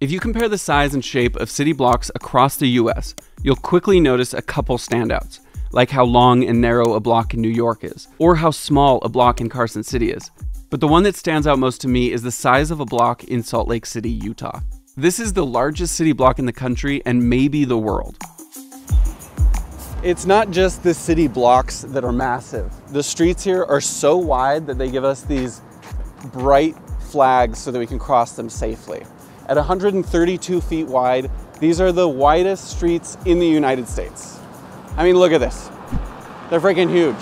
If you compare the size and shape of city blocks across the US, you'll quickly notice a couple standouts, like how long and narrow a block in New York is, or how small a block in Carson City is. But the one that stands out most to me is the size of a block in Salt Lake City, Utah. This is the largest city block in the country and maybe the world. It's not just the city blocks that are massive. The streets here are so wide that they give us these bright flags so that we can cross them safely. At 132 feet wide, these are the widest streets in the United States. I mean, look at this. They're freaking huge.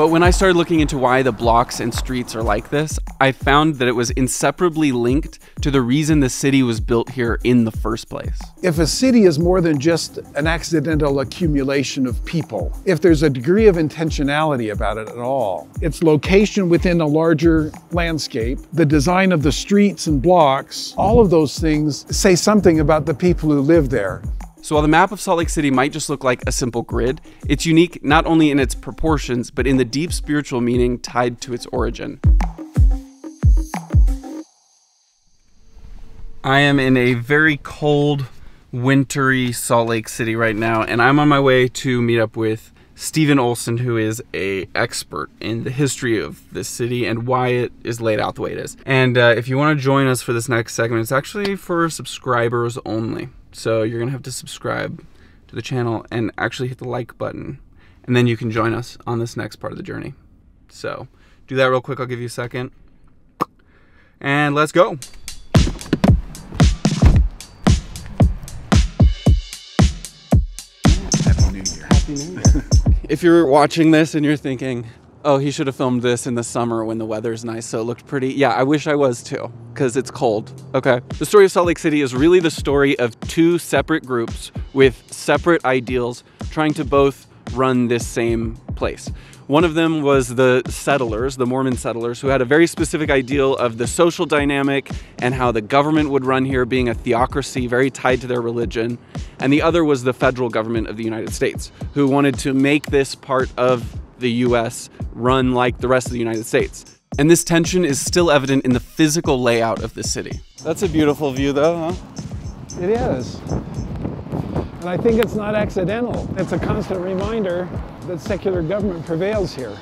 But when I started looking into why the blocks and streets are like this, I found that it was inseparably linked to the reason the city was built here in the first place. If a city is more than just an accidental accumulation of people, if there's a degree of intentionality about it at all, its location within a larger landscape, the design of the streets and blocks, all of those things say something about the people who live there. So while the map of Salt Lake City might just look like a simple grid, it's unique not only in its proportions, but in the deep spiritual meaning tied to its origin. I am in a very cold, wintry Salt Lake City right now, and I'm on my way to meet up with Stephen Olson, who is a expert in the history of this city and why it is laid out the way it is. And uh, if you want to join us for this next segment, it's actually for subscribers only. So you're gonna have to subscribe to the channel and actually hit the like button, and then you can join us on this next part of the journey. So do that real quick. I'll give you a second, and let's go. Happy New Year. Happy New Year. if you're watching this and you're thinking, oh, he should have filmed this in the summer when the weather's nice, so it looked pretty. Yeah, I wish I was too, because it's cold. Okay. The story of Salt Lake City is really the story of two separate groups with separate ideals trying to both run this same place. One of them was the settlers, the Mormon settlers, who had a very specific ideal of the social dynamic and how the government would run here, being a theocracy very tied to their religion. And the other was the federal government of the United States, who wanted to make this part of the US run like the rest of the United States. And this tension is still evident in the physical layout of the city. That's a beautiful view, though, huh? It is. And I think it's not accidental. It's a constant reminder that secular government prevails here.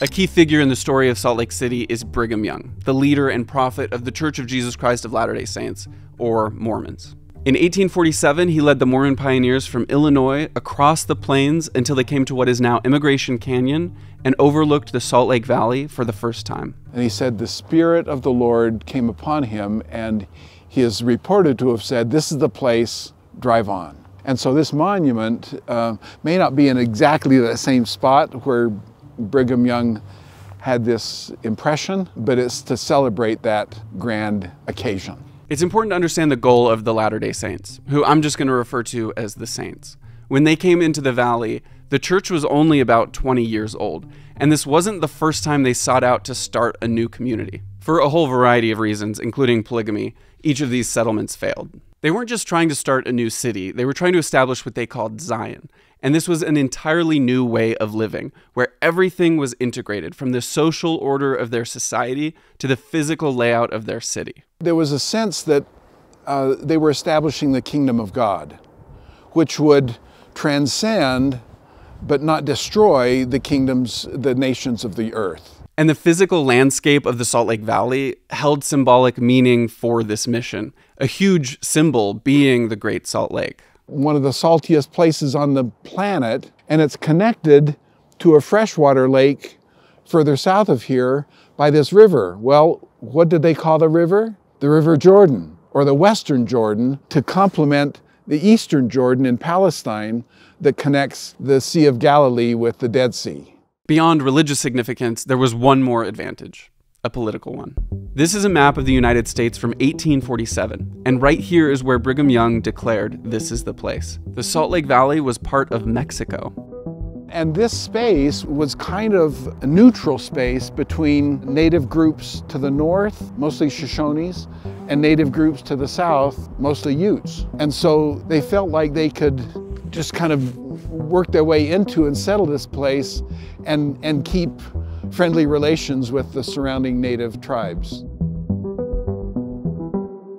A key figure in the story of Salt Lake City is Brigham Young, the leader and prophet of the Church of Jesus Christ of Latter day Saints, or Mormons. In 1847, he led the Mormon pioneers from Illinois across the plains until they came to what is now Emigration Canyon and overlooked the Salt Lake Valley for the first time. And he said, The Spirit of the Lord came upon him, and he is reported to have said, This is the place drive on. And so this monument uh, may not be in exactly the same spot where Brigham Young had this impression, but it's to celebrate that grand occasion. It's important to understand the goal of the Latter day Saints, who I'm just going to refer to as the Saints. When they came into the valley, the church was only about 20 years old, and this wasn't the first time they sought out to start a new community. For a whole variety of reasons, including polygamy, each of these settlements failed. They weren't just trying to start a new city, they were trying to establish what they called Zion. And this was an entirely new way of living, where everything was integrated from the social order of their society to the physical layout of their city. There was a sense that uh, they were establishing the kingdom of God, which would transcend but not destroy the kingdoms, the nations of the earth. And the physical landscape of the Salt Lake Valley held symbolic meaning for this mission, a huge symbol being the Great Salt Lake. One of the saltiest places on the planet, and it's connected to a freshwater lake further south of here by this river. Well, what did they call the river? The River Jordan, or the Western Jordan, to complement the Eastern Jordan in Palestine that connects the Sea of Galilee with the Dead Sea. Beyond religious significance, there was one more advantage a political one. This is a map of the United States from 1847, and right here is where Brigham Young declared this is the place. The Salt Lake Valley was part of Mexico. And this space was kind of a neutral space between native groups to the north, mostly Shoshones, and native groups to the south, mostly Utes. And so they felt like they could just kind of work their way into and settle this place and, and keep friendly relations with the surrounding native tribes.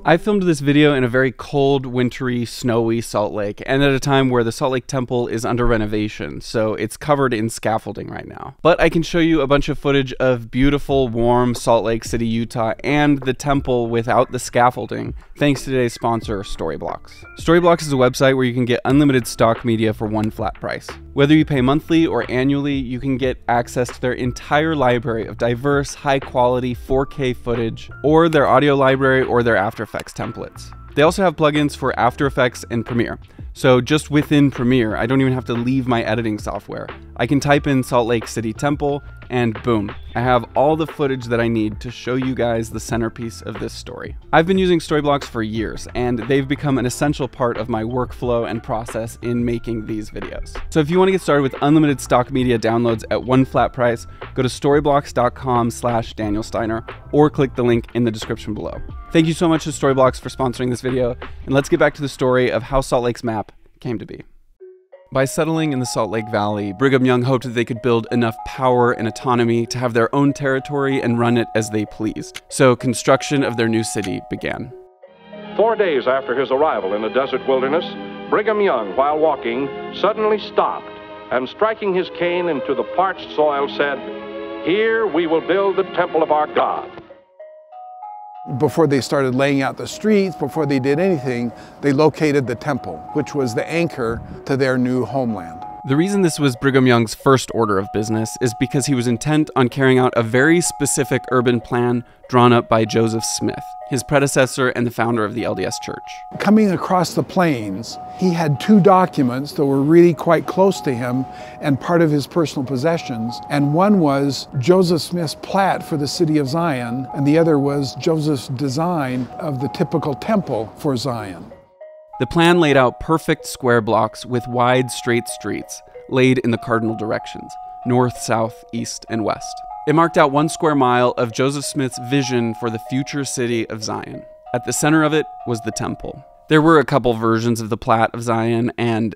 I filmed this video in a very cold, wintry, snowy Salt Lake, and at a time where the Salt Lake Temple is under renovation, so it's covered in scaffolding right now. But I can show you a bunch of footage of beautiful, warm Salt Lake City, Utah, and the temple without the scaffolding, thanks to today's sponsor, Storyblocks. Storyblocks is a website where you can get unlimited stock media for one flat price. Whether you pay monthly or annually, you can get access to their entire library of diverse, high quality 4K footage, or their audio library or their After Effects templates. They also have plugins for After Effects and Premiere. So just within Premiere, I don't even have to leave my editing software. I can type in Salt Lake City Temple and boom, I have all the footage that I need to show you guys the centerpiece of this story. I've been using Storyblocks for years, and they've become an essential part of my workflow and process in making these videos. So if you want to get started with unlimited stock media downloads at one flat price, go to storyblocks.com slash Daniel Steiner or click the link in the description below. Thank you so much to Storyblocks for sponsoring this video, and let's get back to the story of how Salt Lake's map came to be. By settling in the Salt Lake Valley, Brigham Young hoped that they could build enough power and autonomy to have their own territory and run it as they pleased. So construction of their new city began. Four days after his arrival in the desert wilderness, Brigham Young, while walking, suddenly stopped and striking his cane into the parched soil said, Here we will build the temple of our God before they started laying out the streets, before they did anything, they located the temple, which was the anchor to their new homeland. The reason this was Brigham Young's first order of business is because he was intent on carrying out a very specific urban plan drawn up by Joseph Smith, his predecessor and the founder of the LDS Church. Coming across the plains, he had two documents that were really quite close to him and part of his personal possessions. And one was Joseph Smith's plat for the city of Zion, and the other was Joseph's design of the typical temple for Zion. The plan laid out perfect square blocks with wide, straight streets, laid in the cardinal directions north, south, east, and west. It marked out one square mile of Joseph Smith's vision for the future city of Zion. At the center of it was the temple. There were a couple versions of the plat of Zion, and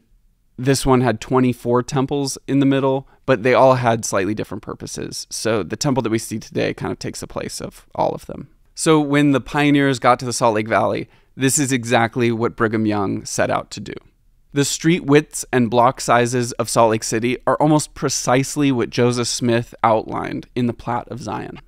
this one had 24 temples in the middle, but they all had slightly different purposes. So the temple that we see today kind of takes the place of all of them. So when the pioneers got to the Salt Lake Valley, this is exactly what Brigham Young set out to do. The street widths and block sizes of Salt Lake City are almost precisely what Joseph Smith outlined in the Plat of Zion.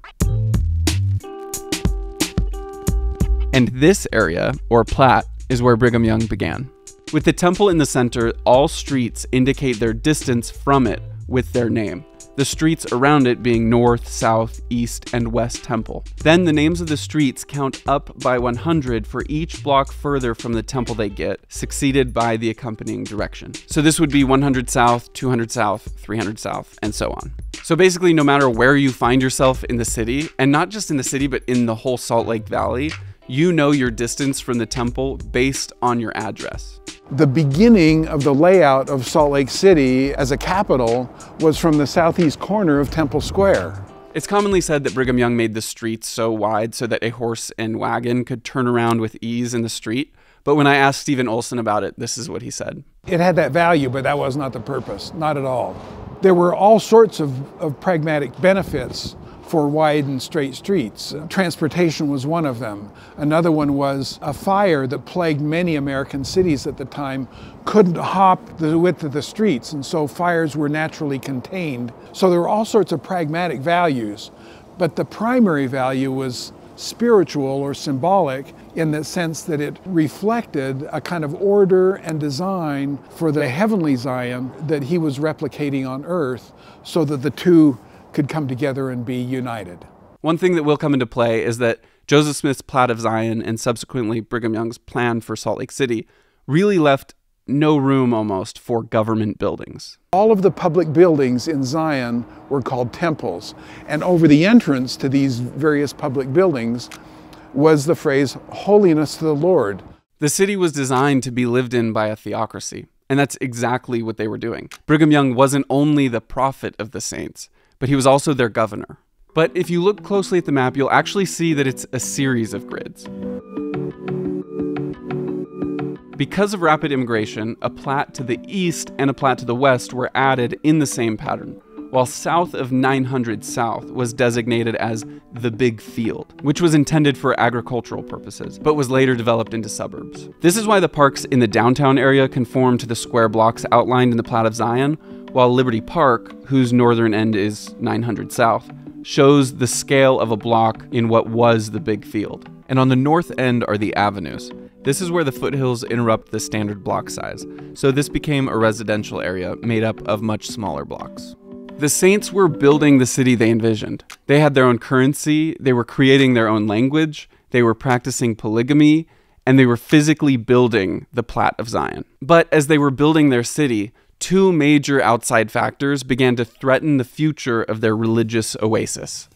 And this area, or Plat, is where Brigham Young began. With the temple in the center, all streets indicate their distance from it with their name the streets around it being North, South, East, and West Temple. Then the names of the streets count up by 100 for each block further from the temple they get, succeeded by the accompanying direction. So this would be 100 South, 200 South, 300 South, and so on. So basically, no matter where you find yourself in the city, and not just in the city, but in the whole Salt Lake Valley, you know your distance from the temple based on your address. The beginning of the layout of Salt Lake City as a capital was from the southeast corner of Temple Square. It's commonly said that Brigham Young made the streets so wide so that a horse and wagon could turn around with ease in the street. But when I asked Stephen Olson about it, this is what he said. It had that value, but that was not the purpose, not at all. There were all sorts of, of pragmatic benefits for wide and straight streets. Transportation was one of them. Another one was a fire that plagued many American cities at the time couldn't hop the width of the streets, and so fires were naturally contained. So there were all sorts of pragmatic values, but the primary value was spiritual or symbolic in the sense that it reflected a kind of order and design for the heavenly Zion that he was replicating on earth so that the two could come together and be united. One thing that will come into play is that Joseph Smith's Plat of Zion and subsequently Brigham Young's plan for Salt Lake City really left no room almost for government buildings. All of the public buildings in Zion were called temples, and over the entrance to these various public buildings was the phrase, Holiness to the Lord. The city was designed to be lived in by a theocracy, and that's exactly what they were doing. Brigham Young wasn't only the prophet of the saints, but he was also their governor. But if you look closely at the map, you'll actually see that it's a series of grids. Because of rapid immigration, a plat to the east and a plat to the west were added in the same pattern, while south of 900 South was designated as the Big Field, which was intended for agricultural purposes, but was later developed into suburbs. This is why the parks in the downtown area conform to the square blocks outlined in the Plat of Zion, while Liberty Park, whose northern end is 900 South, shows the scale of a block in what was the Big Field. And on the north end are the avenues. This is where the foothills interrupt the standard block size, so this became a residential area made up of much smaller blocks. The Saints were building the city they envisioned. They had their own currency, they were creating their own language, they were practicing polygamy, and they were physically building the Plat of Zion. But as they were building their city, two major outside factors began to threaten the future of their religious oasis.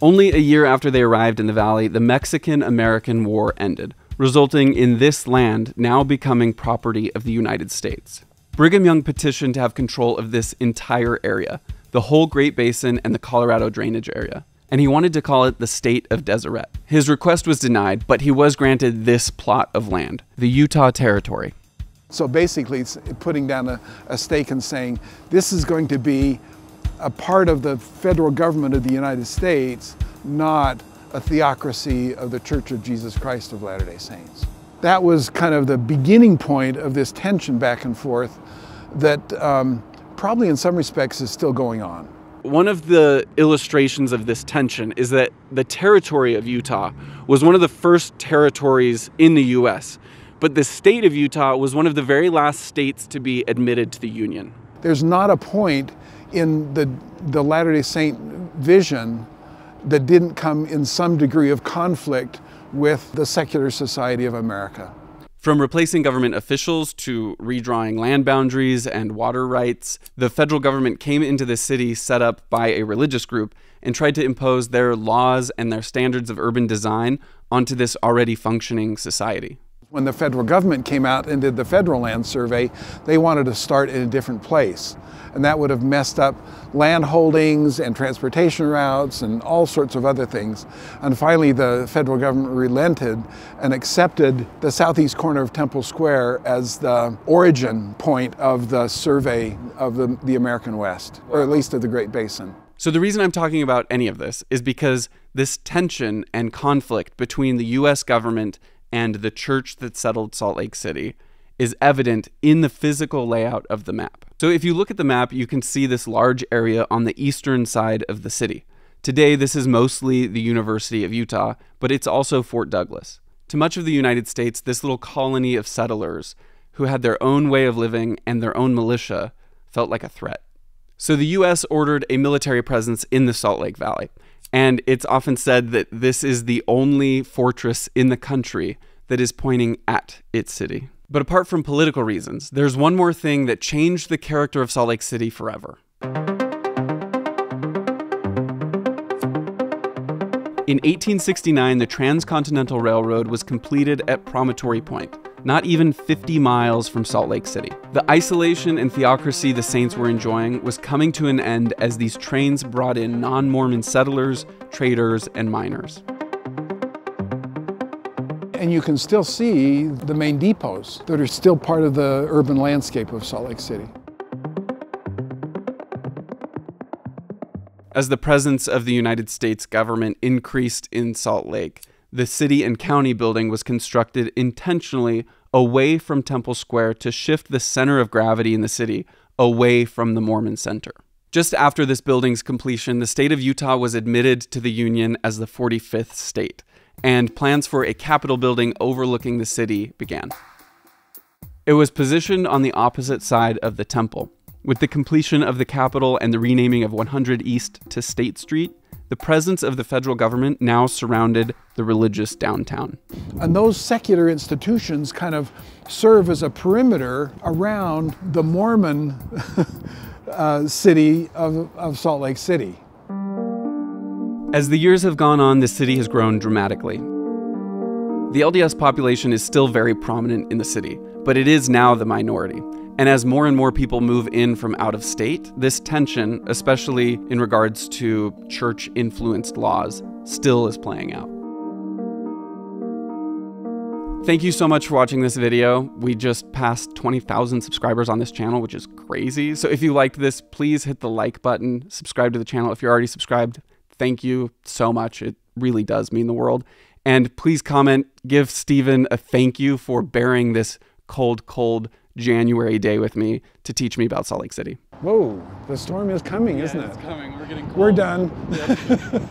Only a year after they arrived in the valley, the Mexican American War ended, resulting in this land now becoming property of the United States. Brigham Young petitioned to have control of this entire area, the whole Great Basin and the Colorado drainage area, and he wanted to call it the State of Deseret. His request was denied, but he was granted this plot of land, the Utah Territory. So basically, it's putting down a, a stake and saying, this is going to be a part of the federal government of the United States, not a theocracy of the Church of Jesus Christ of Latter-day Saints. That was kind of the beginning point of this tension back and forth that um, probably in some respects is still going on. One of the illustrations of this tension is that the territory of Utah was one of the first territories in the U.S., but the state of Utah was one of the very last states to be admitted to the Union. There's not a point in the, the Latter day Saint vision that didn't come in some degree of conflict with the secular society of America. From replacing government officials to redrawing land boundaries and water rights, the federal government came into the city set up by a religious group and tried to impose their laws and their standards of urban design onto this already functioning society. When the federal government came out and did the federal land survey, they wanted to start in a different place and that would have messed up land holdings and transportation routes and all sorts of other things. And finally, the federal government relented and accepted the southeast corner of Temple Square as the origin point of the survey of the, the American West, or at least of the Great Basin. So, the reason I'm talking about any of this is because this tension and conflict between the US government and the church that settled Salt Lake City is evident in the physical layout of the map. So if you look at the map, you can see this large area on the eastern side of the city. Today, this is mostly the University of Utah, but it's also Fort Douglas. To much of the United States, this little colony of settlers who had their own way of living and their own militia felt like a threat. So the US ordered a military presence in the Salt Lake Valley. And it's often said that this is the only fortress in the country that is pointing at its city. But apart from political reasons, there's one more thing that changed the character of Salt Lake City forever. In 1869, the Transcontinental Railroad was completed at Promontory Point, not even 50 miles from Salt Lake City. The isolation and theocracy the Saints were enjoying was coming to an end as these trains brought in non Mormon settlers, traders, and miners and you can still see the main depots that are still part of the urban landscape of Salt Lake City. As the presence of the United States government increased in Salt Lake, the city and county building was constructed intentionally away from Temple Square to shift the center of gravity in the city away from the Mormon center. Just after this building's completion, the state of Utah was admitted to the Union as the 45th state and plans for a Capitol building overlooking the city began. It was positioned on the opposite side of the temple. With the completion of the Capitol and the renaming of 100 East to State Street, the presence of the federal government now surrounded the religious downtown. And those secular institutions kind of serve as a perimeter around the Mormon uh, city of, of Salt Lake City. As the years have gone on, the city has grown dramatically. The LDS population is still very prominent in the city, but it is now the minority. And as more and more people move in from out of state, this tension, especially in regards to church influenced laws, still is playing out. Thank you so much for watching this video. We just passed 20,000 subscribers on this channel, which is crazy. So if you liked this, please hit the like button, subscribe to the channel. If you're already subscribed, thank you so much. It really does mean the world. And please comment, give Steven a thank you for bearing this cold, cold January day with me to teach me about Salt Lake City. Whoa, the storm is coming, isn't it? coming. We're getting We're done.